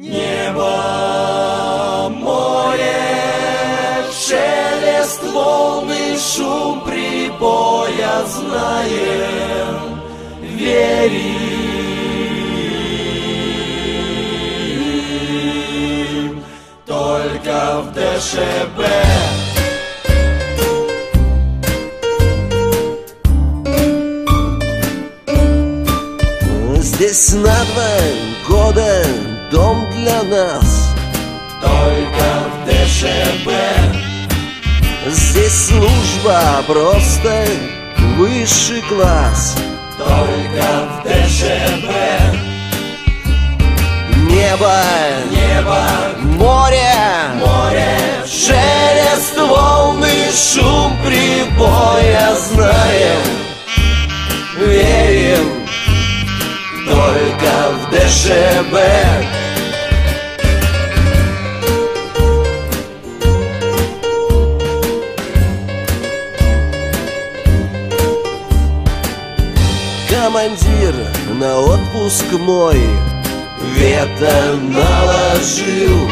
Небо, море, шелест волны, шум прибоя знаем, верим только в ДШБ. Здесь на два года дом для нас. Только в ДШБ Здесь служба просто высший класс. Только в ДШБ Небо, Небо, море, море, шелест волны, шум прибоя. Знаем, верим. Только в ДШБ. Командир на отпуск мой вето наложил.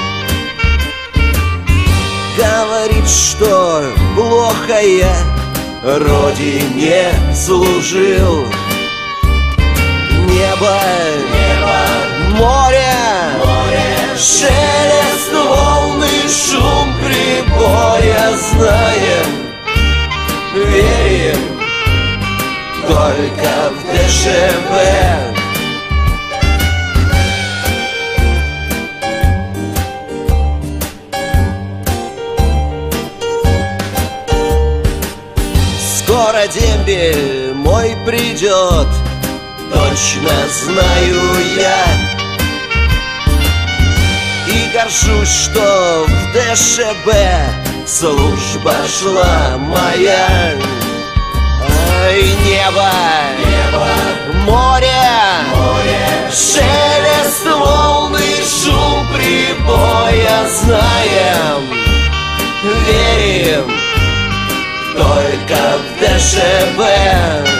Говорит, что плохо я родине служил. Небо, небо, море, море, шелест волны, шум прибоя знаем, только в ДШБ. Скоро дембель мой придет, точно знаю я. И горжусь, что в ДШБ служба шла моя. Небо, небо, море, море, шелест волны, шум прибоя. Знаем, верим. Только в ДШБ.